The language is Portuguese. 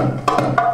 Música